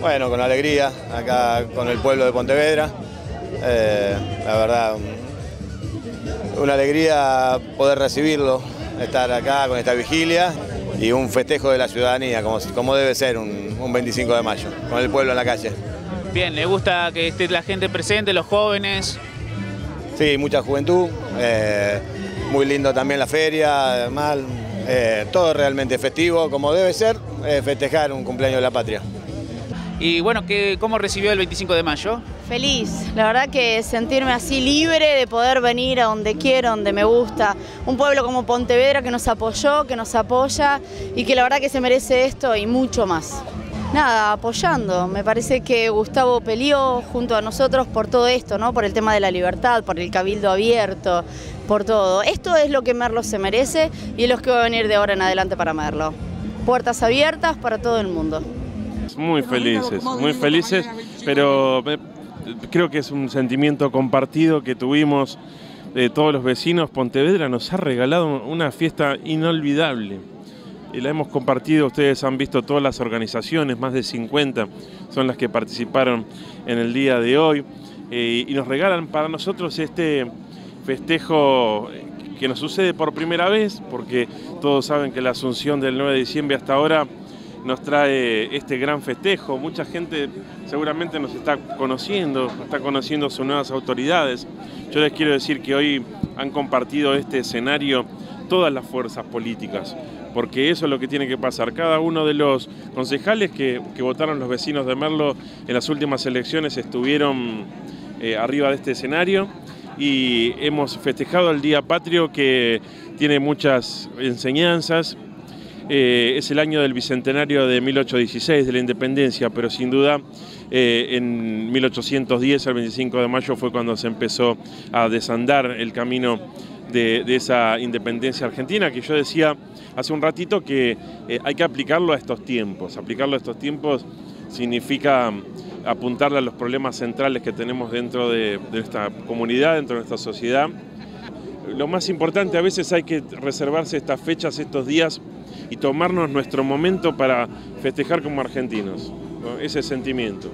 Bueno, con alegría, acá con el pueblo de Pontevedra. Eh, la verdad, una alegría poder recibirlo, estar acá con esta vigilia y un festejo de la ciudadanía, como, como debe ser un, un 25 de mayo, con el pueblo en la calle. Bien, ¿le gusta que esté la gente presente, los jóvenes? Sí, mucha juventud, eh, muy lindo también la feria, además, eh, todo realmente festivo, como debe ser, eh, festejar un cumpleaños de la patria. Y bueno, ¿qué, ¿cómo recibió el 25 de mayo? Feliz, la verdad que sentirme así libre de poder venir a donde quiero, donde me gusta. Un pueblo como Pontevedra que nos apoyó, que nos apoya y que la verdad que se merece esto y mucho más. Nada, apoyando. Me parece que Gustavo peleó junto a nosotros por todo esto, ¿no? Por el tema de la libertad, por el cabildo abierto, por todo. Esto es lo que Merlo se merece y es lo que va a venir de ahora en adelante para Merlo. Puertas abiertas para todo el mundo. Muy felices, muy felices, pero creo que es un sentimiento compartido que tuvimos de todos los vecinos. Pontevedra nos ha regalado una fiesta inolvidable. Y la hemos compartido, ustedes han visto todas las organizaciones, más de 50 son las que participaron en el día de hoy. Eh, y nos regalan para nosotros este festejo que nos sucede por primera vez, porque todos saben que la asunción del 9 de diciembre hasta ahora nos trae este gran festejo. Mucha gente seguramente nos está conociendo, está conociendo sus nuevas autoridades. Yo les quiero decir que hoy han compartido este escenario todas las fuerzas políticas, porque eso es lo que tiene que pasar. Cada uno de los concejales que, que votaron los vecinos de Merlo en las últimas elecciones estuvieron eh, arriba de este escenario y hemos festejado el Día Patrio que tiene muchas enseñanzas, eh, es el año del bicentenario de 1816, de la independencia, pero sin duda eh, en 1810, el 25 de mayo, fue cuando se empezó a desandar el camino de, esa independencia argentina, que yo decía hace un ratito que eh, hay que aplicarlo a estos tiempos. Aplicarlo a estos tiempos significa apuntarle a los problemas centrales que tenemos dentro de, de esta comunidad, dentro de nuestra sociedad. Lo más importante, a veces hay que reservarse estas fechas, estos días, y tomarnos nuestro momento para festejar como argentinos, ese sentimiento.